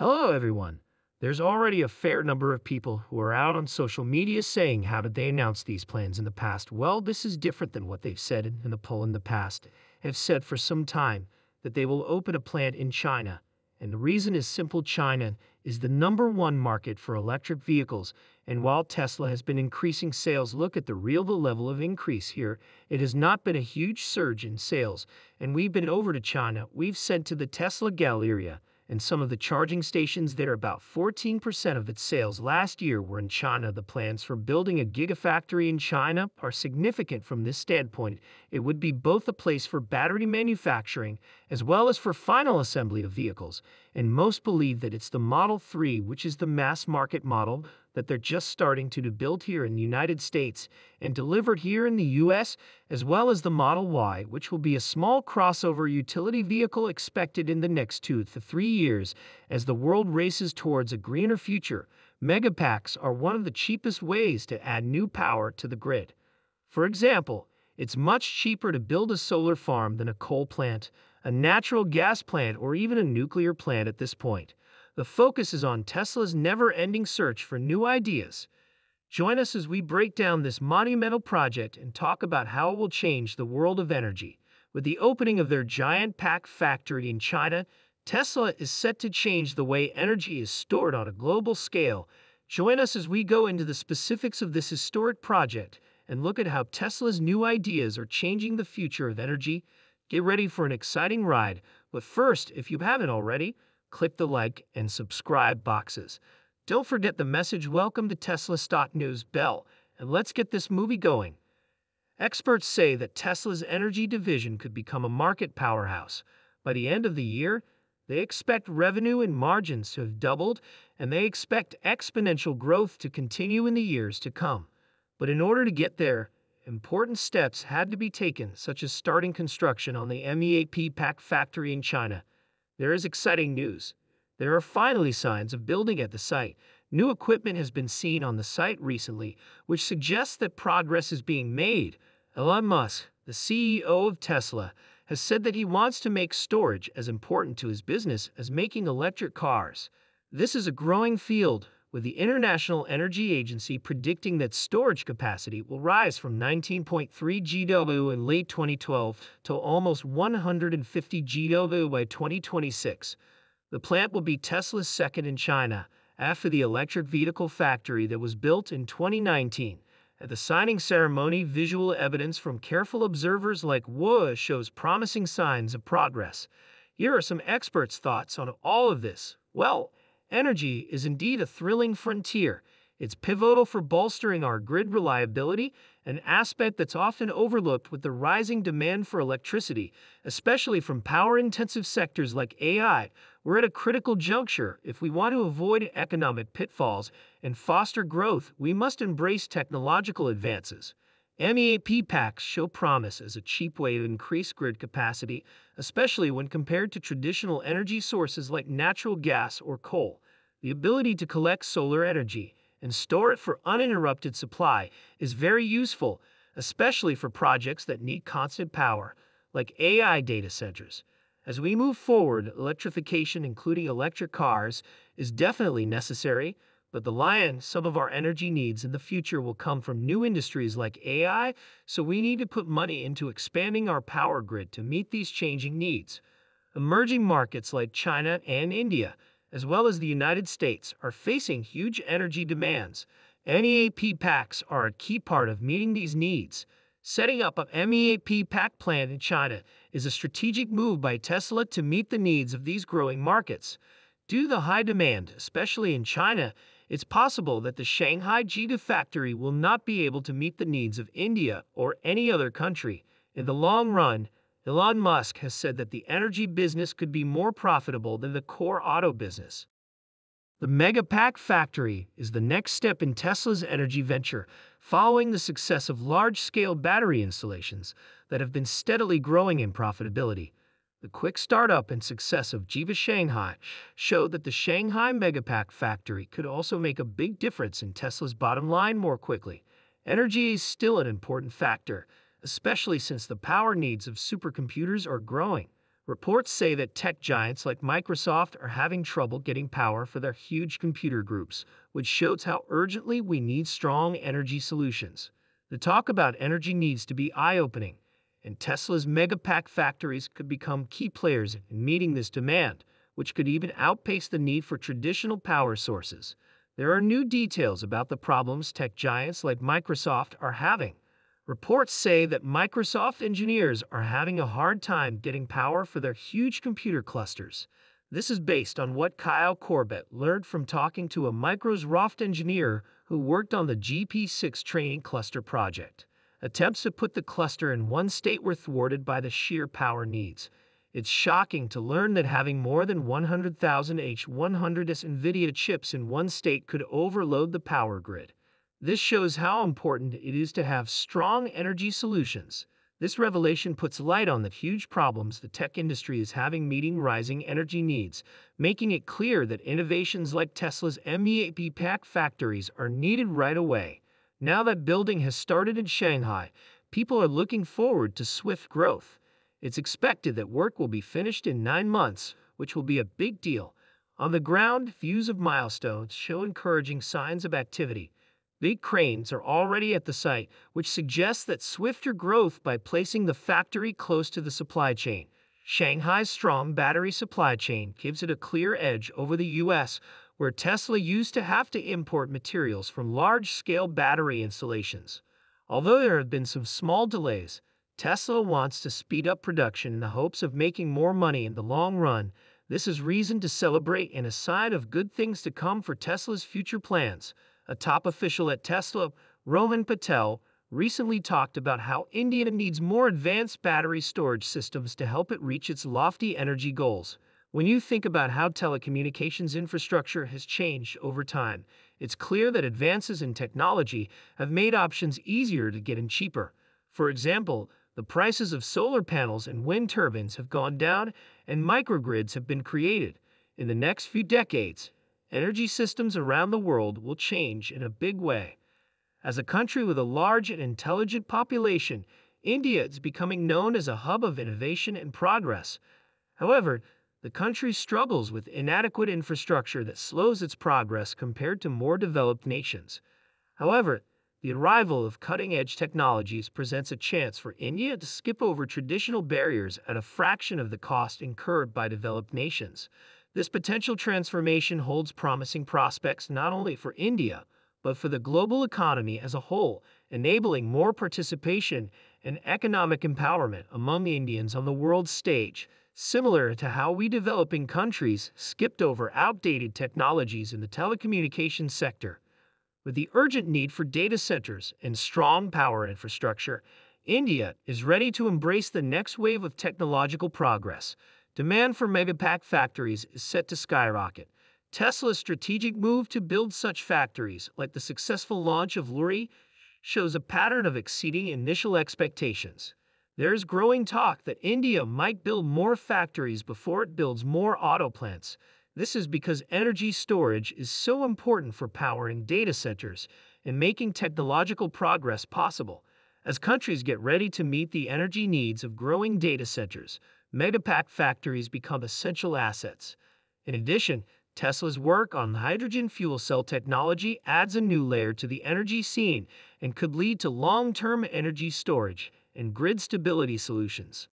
Hello, everyone. There's already a fair number of people who are out on social media saying, How did they announce these plans in the past? Well, this is different than what they've said in the poll in the past, have said for some time that they will open a plant in China. And the reason is simple China is the number one market for electric vehicles. And while Tesla has been increasing sales, look at the real the level of increase here. It has not been a huge surge in sales. And we've been over to China. We've sent to the Tesla Galleria and some of the charging stations there. About 14% of its sales last year were in China. The plans for building a gigafactory in China are significant from this standpoint. It would be both a place for battery manufacturing as well as for final assembly of vehicles, and most believe that it's the Model 3, which is the mass market model that they're just starting to build here in the United States and delivered here in the US, as well as the Model Y, which will be a small crossover utility vehicle expected in the next two to three years as the world races towards a greener future. Megapacks are one of the cheapest ways to add new power to the grid. For example, it's much cheaper to build a solar farm than a coal plant, a natural gas plant, or even a nuclear plant at this point. The focus is on Tesla's never ending search for new ideas. Join us as we break down this monumental project and talk about how it will change the world of energy. With the opening of their giant pack factory in China, Tesla is set to change the way energy is stored on a global scale. Join us as we go into the specifics of this historic project and look at how Tesla's new ideas are changing the future of energy. Get ready for an exciting ride. But first, if you haven't already, click the like and subscribe boxes. Don't forget the message Welcome to Tesla Stock News bell, and let's get this movie going. Experts say that Tesla's energy division could become a market powerhouse. By the end of the year, they expect revenue and margins to have doubled, and they expect exponential growth to continue in the years to come. But in order to get there, important steps had to be taken, such as starting construction on the Megapack factory in China there is exciting news. There are finally signs of building at the site. New equipment has been seen on the site recently, which suggests that progress is being made. Elon Musk, the CEO of Tesla, has said that he wants to make storage as important to his business as making electric cars. This is a growing field, with the International Energy Agency predicting that storage capacity will rise from 19.3 GW in late 2012 to almost 150 GW by 2026. The plant will be Tesla's second in China, after the electric vehicle factory that was built in 2019. At the signing ceremony, visual evidence from careful observers like Wu shows promising signs of progress. Here are some experts' thoughts on all of this. Well, Energy is indeed a thrilling frontier. It's pivotal for bolstering our grid reliability, an aspect that's often overlooked with the rising demand for electricity, especially from power intensive sectors like AI. We're at a critical juncture. If we want to avoid economic pitfalls and foster growth, we must embrace technological advances. Megapacks show promise as a cheap way to increase grid capacity, especially when compared to traditional energy sources like natural gas or coal. The ability to collect solar energy and store it for uninterrupted supply is very useful, especially for projects that need constant power, like AI data centers. As we move forward, electrification, including electric cars, is definitely necessary, but the lion, some of our energy needs in the future will come from new industries like AI, so we need to put money into expanding our power grid to meet these changing needs. Emerging markets like China and India, as well as the United States, are facing huge energy demands. Megapacks are a key part of meeting these needs. Setting up a Megapack plant in China is a strategic move by Tesla to meet the needs of these growing markets. Due to the high demand, especially in China, it's possible that the Shanghai Gigafactory will not be able to meet the needs of India or any other country. In the long run, Elon Musk has said that the energy business could be more profitable than the core auto business. The Megapack factory is the next step in Tesla's energy venture, following the success of large scale battery installations that have been steadily growing in profitability. The quick startup and success of Giga Shanghai showed that the Shanghai Megapack factory could also make a big difference in Tesla's bottom line more quickly. Energy is still an important factor, especially since the power needs of supercomputers are growing. Reports say that tech giants like Microsoft are having trouble getting power for their huge computer groups, which shows how urgently we need strong energy solutions. The talk about energy needs to be eye opening, and Tesla's Megapack factories could become key players in meeting this demand, which could even outpace the need for traditional power sources. There are new details about the problems tech giants like Microsoft are having. Reports say that Microsoft engineers are having a hard time getting power for their huge computer clusters. This is based on what Kyle Corbitt learned from talking to a Microsoft engineer who worked on the GPT-6 training cluster project. Attempts to put the cluster in one state were thwarted by the sheer power needs. It's shocking to learn that having more than 100,000 H100s NVIDIA chips in one state could overload the power grid. This shows how important it is to have strong energy solutions. This revelation puts light on the huge problems the tech industry is having meeting rising energy needs, making it clear that innovations like Tesla's Megapack factories are needed right away. Now that building has started in Shanghai, people are looking forward to swift growth. It's expected that work will be finished in nine months, which will be a big deal. On the ground, views of milestones show encouraging signs of activity. Big cranes are already at the site, which suggests that swifter growth by placing the factory close to the supply chain. Shanghai's strong battery supply chain gives it a clear edge over the US, where Tesla used to have to import materials from large scale battery installations. Although there have been some small delays, Tesla wants to speed up production in the hopes of making more money in the long run. This is reason to celebrate and a sign of good things to come for Tesla's future plans. A top official at Tesla, Rohan Patel, recently talked about how India needs more advanced battery storage systems to help it reach its lofty energy goals. When you think about how telecommunications infrastructure has changed over time, it's clear that advances in technology have made options easier to get and cheaper. For example, the prices of solar panels and wind turbines have gone down and microgrids have been created. In the next few decades, energy systems around the world will change in a big way. As a country with a large and intelligent population, India is becoming known as a hub of innovation and progress. However, the country struggles with inadequate infrastructure that slows its progress compared to more developed nations. However, the arrival of cutting edge technologies presents a chance for India to skip over traditional barriers at a fraction of the cost incurred by developed nations. This potential transformation holds promising prospects not only for India, but for the global economy as a whole, enabling more participation and economic empowerment among Indians on the world stage, similar to how we developing countries skipped over outdated technologies in the telecommunications sector. With the urgent need for data centers and strong power infrastructure, India is ready to embrace the next wave of technological progress. Demand for megapack factories is set to skyrocket. Tesla's strategic move to build such factories, like the successful launch of Lurie, shows a pattern of exceeding initial expectations. There is growing talk that India might build more factories before it builds more auto plants. This is because energy storage is so important for powering data centers and making technological progress possible. As countries get ready to meet the energy needs of growing data centers, Megapack factories become essential assets. In addition, Tesla's work on hydrogen fuel cell technology adds a new layer to the energy scene and could lead to long term energy storage and grid stability solutions.